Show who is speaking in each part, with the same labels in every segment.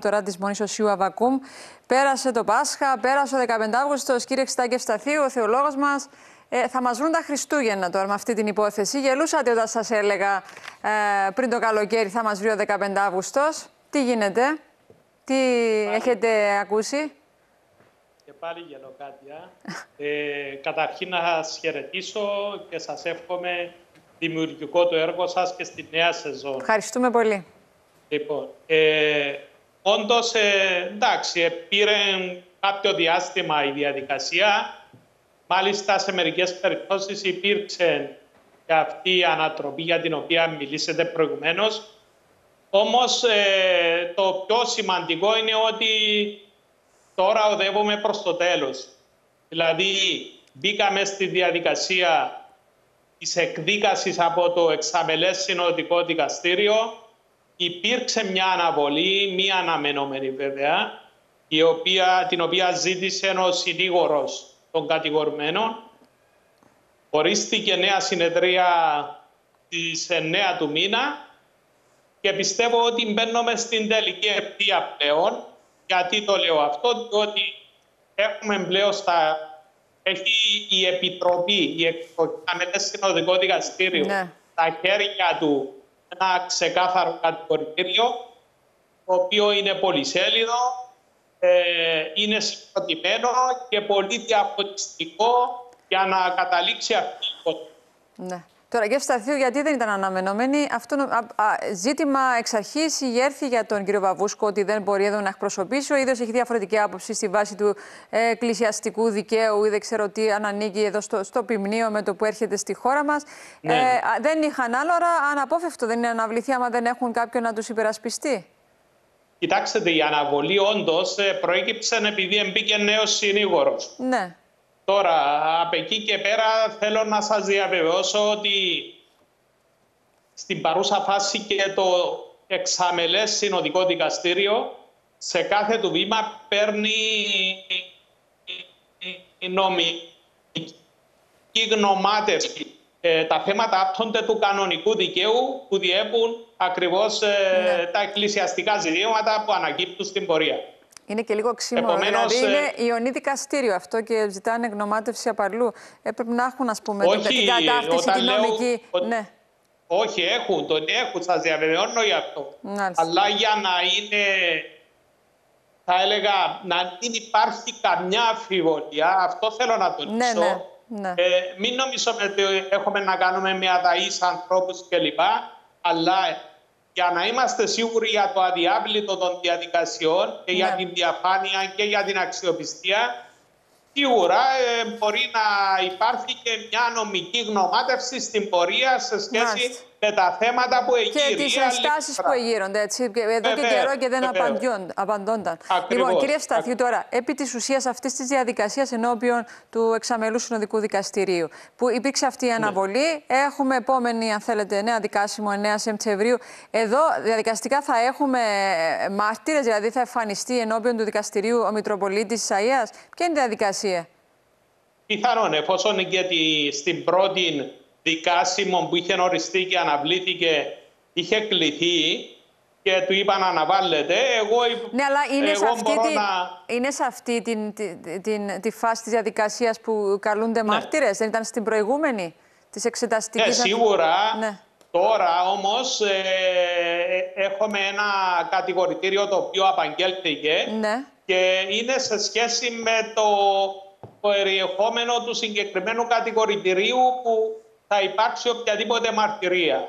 Speaker 1: τώρα της Μονή Οσίου Αβακούμ. Πέρασε το Πάσχα, πέρασε ο 15 Αύγουστος. Κύριε Ξτάκη Ευσταθίου, ο θεολόγος μας, ε, θα μας βρουν τα Χριστούγεννα τώρα με αυτή την υπόθεση. Γελούσατε όταν σας έλεγα ε, πριν το καλοκαίρι θα μας βρει ο 15 Αύγουστος. Τι γίνεται, τι έχετε ακούσει;
Speaker 2: Και πάλι γελώ, Κάτια. Ε, καταρχήν να σας χαιρετήσω και σας εύχομαι δημιουργικό το έργο σας και στη νέα σεζόν.
Speaker 1: Ευχαριστούμε πολύ.
Speaker 2: Λοιπόν, ε, όντως, ε, εντάξει, πήρε κάποιο διάστημα η διαδικασία. Μάλιστα, σε μερικές περιπτώσεις υπήρξε και αυτή η ανατροπή για την οποία μιλήσετε προηγουμένως. Όμως, ε, το πιο σημαντικό είναι ότι τώρα οδεύουμε προς το τέλος. Δηλαδή, μπήκαμε στη διαδικασία της εκδίκασης από το εξαμελές συνοδικό δικαστήριο. Υπήρξε μια αναβολή, μια αναμενόμενη βέβαια, η οποία, την οποία ζήτησε ο συνήγορος των κατηγορουμένων. Ορίστηκε νέα συνεδρία της 9 του μήνα και πιστεύω ότι μπαίνουμε στην τελική ευθεία πλέον. Γιατί το λέω αυτό, διότι έχουμε πλέον στα έχει η Επιτροπή, η Εξωτερική Συνοδικό Δικαστήριο,
Speaker 1: Ναι.
Speaker 2: στα χέρια του ένα ξεκάθαρο κατηγορητήριο, το οποίο είναι πολυσέλιδο, ε, είναι συγκροτημένο και πολύ διαφωτιστικό για να καταλήξει αυτή η υπόθεση.
Speaker 1: Ναι. Τώρα, κύριε Σταθίου, γιατί δεν ήταν αναμενόμενη. Αυτό νο- α, α, ζήτημα εξ αρχής ηγέρθη για τον κύριο Βαβούσκο ότι δεν μπορεί εδώ να εκπροσωπήσει. Ο ίδιος έχει διαφορετική άποψη στη βάση του ε, εκκλησιαστικού δικαίου ή δεν ξέρω τι, αν ανήκει εδώ στο, στο ποιμνίο με το που έρχεται στη χώρα μας.
Speaker 2: Ναι.
Speaker 1: Ε, α, δεν είχαν άλλο, άρα αναπόφευκτο δεν είναι να αναβληθεί άμα δεν έχουν κάποιον να τους υπερασπιστεί.
Speaker 2: Κοιτάξτε, η αναβολή όντως προέκυψε επειδή μπήκε νέος συνήγορος.
Speaker 1: Ναι.
Speaker 2: Τώρα, από εκεί και πέρα θέλω να σας διαβεβαιώσω ότι στην παρούσα φάση και το εξαμελές συνοδικό δικαστήριο σε κάθε του βήμα παίρνει η νομική γνωμάτευση. Ε, τα θέματα άπτονται του κανονικού δικαίου που διέπουν ακριβώς ε,
Speaker 1: Ναι.
Speaker 2: τα εκκλησιαστικά ζητήματα που ανακύπτουν στην πορεία.
Speaker 1: Είναι και λίγο ξύμορο.
Speaker 2: Επομένως,
Speaker 1: δηλαδή,
Speaker 2: ε,
Speaker 1: είναι ιονή δικαστήριο αυτό και ζητάνε γνωμάτευση απαλού. Έπρεπε να έχουν, ας πούμε,
Speaker 2: Όχι,
Speaker 1: την κατάρτιση,
Speaker 2: όταν
Speaker 1: τη
Speaker 2: λέω
Speaker 1: νομική.
Speaker 2: ότι-
Speaker 1: Ναι.
Speaker 2: Όχι, έχουν, τον έχουν, σας διαβεβαιώνω γι' αυτό.
Speaker 1: Μάλιστα.
Speaker 2: Αλλά για να είναι, θα έλεγα, να μην υπάρχει καμιά αμφιβολία, αυτό θέλω να τονίσω.
Speaker 1: Ναι, ναι, ναι.
Speaker 2: Ε, μην νομίζουμε ότι έχουμε να κάνουμε με αδαείς ανθρώπους κλπ. Αλλά για να είμαστε σίγουροι για το αδιάπλητο των διαδικασιών και για
Speaker 1: Ναι.
Speaker 2: την διαφάνεια και για την αξιοπιστία, Σίγουρα ε, μπορεί να υπάρχει και μια νομική γνωμάτευση στην πορεία σε σχέση
Speaker 1: Μάλιστα.
Speaker 2: Με τα θέματα που εγείρει.
Speaker 1: Και τις
Speaker 2: η
Speaker 1: ενστάσεις
Speaker 2: αλήθεια.
Speaker 1: που εγείρονται έτσι, και εδώ και
Speaker 2: Βεβαίως,
Speaker 1: καιρό και δεν
Speaker 2: βεβαίως.
Speaker 1: απαντιόν- απαντώνταν.
Speaker 2: Ακριβώς.
Speaker 1: Λοιπόν, κύριε Σταθιού, τώρα, επί της ουσίας αυτής της διαδικασίας ενώπιον του εξαμελού συνοδικού δικαστηρίου, που υπήρξε αυτή η
Speaker 2: Ναι.
Speaker 1: αναβολή, έχουμε επόμενη, αν θέλετε, νέα δικάσιμο 9 Σεπτεμβρίου. Εδώ διαδικαστικά θα έχουμε μάρτυρες, δηλαδή θα εμφανιστεί ενώπιον του δικαστηρίου ο Μητροπολίτης Ισαία. Ποια είναι η διαδικασία;
Speaker 2: Πιθανόν, εφόσον και τη- στην πρώτη δικάσιμο που είχε οριστεί και αναβλήθηκε, είχε κληθεί και του είπαν να αναβάλλεται, εγώ,
Speaker 1: Ναι, αλλά είναι, σε
Speaker 2: εγώ
Speaker 1: αυτή,
Speaker 2: μπορώ
Speaker 1: τη,
Speaker 2: να...
Speaker 1: είναι σε αυτή την, την, την, τη φάση της διαδικασίας που καλούνται
Speaker 2: Ναι.
Speaker 1: μάρτυρες, δεν ήταν στην προηγούμενη της
Speaker 2: Ναι,
Speaker 1: εξεταστικής...
Speaker 2: σίγουρα.
Speaker 1: Ναι.
Speaker 2: Τώρα όμως ε, ε, έχουμε ένα κατηγορητήριο το οποίο απαγγέλθηκε
Speaker 1: Ναι.
Speaker 2: και είναι σε σχέση με το περιεχόμενο του συγκεκριμένου κατηγορητηρίου που θα υπάρξει οποιαδήποτε μαρτυρία.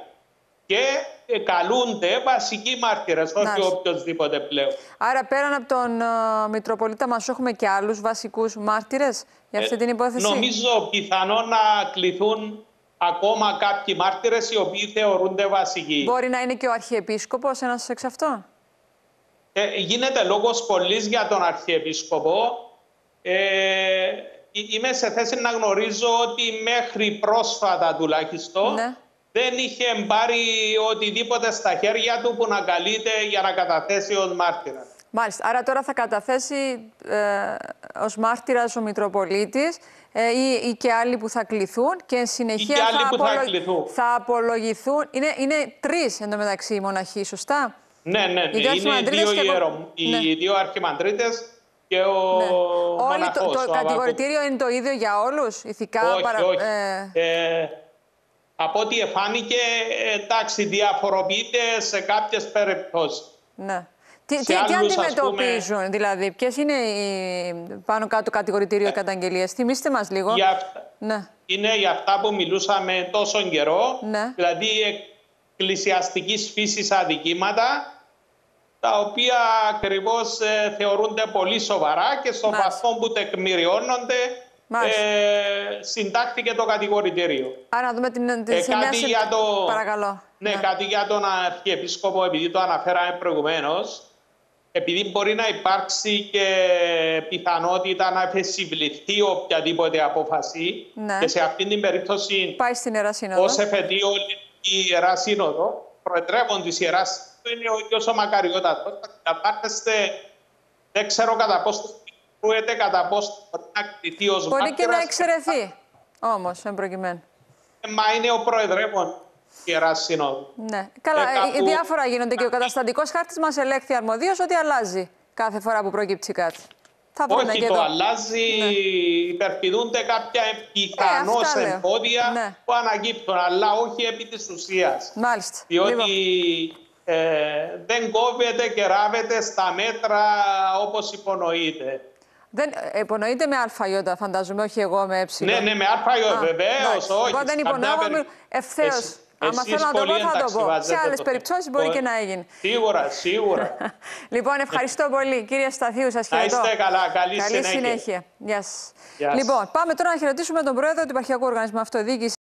Speaker 2: Και ε, καλούνται βασικοί μάρτυρες, όχι
Speaker 1: Μάλιστα.
Speaker 2: οποιοδήποτε πλέον.
Speaker 1: Άρα πέραν από τον uh, Μητροπολίτα μας έχουμε και άλλους βασικούς μάρτυρες για αυτή
Speaker 2: Ε,
Speaker 1: την υπόθεση;
Speaker 2: Νομίζω πιθανό να κληθούν ακόμα κάποιοι μάρτυρες οι οποίοι θεωρούνται βασικοί.
Speaker 1: Μπορεί να είναι και ο Αρχιεπίσκοπος ένας εξ αυτών;
Speaker 2: Ε, γίνεται λόγος πολλής για τον Αρχιεπίσκοπο. Ε, είμαι σε θέση να γνωρίζω ότι μέχρι πρόσφατα τουλάχιστον
Speaker 1: Ναι.
Speaker 2: δεν είχε πάρει οτιδήποτε στα χέρια του που να καλείται για να καταθέσει ως μάρτυρας.
Speaker 1: Μάλιστα. Άρα τώρα θα καταθέσει ε, ως μάρτυρας ο Μητροπολίτης ε, ή, ή και άλλοι που θα κληθούν και εν συνεχεία
Speaker 2: και άλλοι που θα κληθούν.
Speaker 1: θα απολογηθούν. Είναι, είναι τρεις εντωμεταξύ οι μοναχοί, σωστά;
Speaker 2: Ναι, ναι, ναι.
Speaker 1: Οι δύο
Speaker 2: Είναι οι
Speaker 1: αρχιμανδρίτες
Speaker 2: δύο,
Speaker 1: και-
Speaker 2: ιερο...
Speaker 1: Ναι.
Speaker 2: οι δύο αρχιμανδρίτες και ο
Speaker 1: Ναι. Όλοι
Speaker 2: μοναχός,
Speaker 1: το,
Speaker 2: ο
Speaker 1: το
Speaker 2: Αββακούμ.
Speaker 1: κατηγορητήριο είναι το ίδιο για όλους, ηθικά,
Speaker 2: Όχι,
Speaker 1: παρα-
Speaker 2: όχι.
Speaker 1: ε,
Speaker 2: Ε, από ό,τι εφάνηκε, εντάξει, διαφοροποιείται σε κάποιες περιπτώσεις.
Speaker 1: ναι. Τι,
Speaker 2: Σε
Speaker 1: τι, τι
Speaker 2: άλλους, ας
Speaker 1: αντιμετωπίζουν, δηλαδή, ποιες είναι οι πάνω κάτω κατηγορητήριο καταγγελίες. Θυμήστε μας λίγο.
Speaker 2: Για αυτά,
Speaker 1: Ναι,
Speaker 2: είναι για αυτά που μιλούσαμε τόσο καιρό,
Speaker 1: Ναι.
Speaker 2: δηλαδή εκκλησιαστικής φύσης αδικήματα, τα οποία ακριβώς ε, θεωρούνται πολύ σοβαρά και στο
Speaker 1: Μάλιστα.
Speaker 2: βαθμό που τεκμηριώνονται
Speaker 1: Μάλιστα.
Speaker 2: ε, συντάχθηκε το κατηγορητήριο.
Speaker 1: άρα να δούμε την, την
Speaker 2: Ε,
Speaker 1: σε μια
Speaker 2: κάτι
Speaker 1: συ-
Speaker 2: για το...
Speaker 1: Παρακαλώ.
Speaker 2: Ναι, κάτι για τον Αρχιεπίσκοπο, επειδή το αναφέραμε προηγουμένως. Επειδή μπορεί να υπάρξει και πιθανότητα να εφεσιβληθεί οποιαδήποτε απόφαση
Speaker 1: Ναι.
Speaker 2: και σε αυτήν την περίπτωση
Speaker 1: Πάει στην Ιερά Σύνοδο.
Speaker 2: ως εφετείο η Ιερά Σύνοδο, προεδρεύον της Ιεράς Σύνοδο είναι ο ίδιος ο Μακαριότατος. Αντιλαμβάνεστε, δεν ξέρω κατά πόσο κρούεται, κατά πόσο μπορεί να κριθεί ως
Speaker 1: Μπορεί και να
Speaker 2: μάρτυρας.
Speaker 1: εξαιρεθεί, όμως, εν προκειμένου.
Speaker 2: Ε, Μα είναι ο προεδρεύον της Ιεράς Σύνοδου.
Speaker 1: Ναι. Καλά,
Speaker 2: Ε,
Speaker 1: ε,
Speaker 2: κάπου-
Speaker 1: διάφορα γίνονται και ο καταστατικός χάρτης μας ελέγχθη αρμοδίως ότι αλλάζει κάθε φορά που προκύψει κάτι. Θα βρούμε
Speaker 2: Όχι,
Speaker 1: και
Speaker 2: το
Speaker 1: εδώ.
Speaker 2: αλλάζει, υπερπηδούνται κάποια πιθανώς
Speaker 1: αυτά λέω.
Speaker 2: εμπόδια
Speaker 1: Ναι.
Speaker 2: που ανακύπτουν, αλλά όχι επί της ουσίας.
Speaker 1: Μάλιστα.
Speaker 2: Διότι
Speaker 1: Λοιπόν,
Speaker 2: ε, δεν κόβεται και ράβεται στα μέτρα όπως υπονοείται.
Speaker 1: δεν, ε, υπονοείται με ΑΙ, φαντάζομαι, όχι εγώ με Ε.
Speaker 2: Ναι, ναι, με άρφαγιο
Speaker 1: Α,
Speaker 2: βεβαίως,
Speaker 1: εντάξει.
Speaker 2: όχι.
Speaker 1: Εγώ δεν
Speaker 2: σε καμιά
Speaker 1: υπονοώ,
Speaker 2: περι-
Speaker 1: ευθέως.
Speaker 2: Εσ-
Speaker 1: Άμα
Speaker 2: εσείς
Speaker 1: θέλω να το
Speaker 2: πολύ
Speaker 1: πω, θα το
Speaker 2: εντάξει
Speaker 1: πω. Σε
Speaker 2: βάζετε
Speaker 1: άλλες
Speaker 2: το-
Speaker 1: περιπτώσεις μπορεί
Speaker 2: το-
Speaker 1: και να έγινε.
Speaker 2: Σίγουρα, σίγουρα.
Speaker 1: Λοιπόν, ευχαριστώ πολύ. Κύριε Σταθίου, σας
Speaker 2: Να
Speaker 1: χαιρετώ.
Speaker 2: είστε καλά, καλή
Speaker 1: Καλή
Speaker 2: συνέχεια.
Speaker 1: συνέχεια. Γεια σας.
Speaker 2: Γεια σας.
Speaker 1: Λοιπόν, πάμε τώρα να χαιρετήσουμε τον πρόεδρο του Υπαρχιακού Οργανισμού Αυτοδιοίκησης.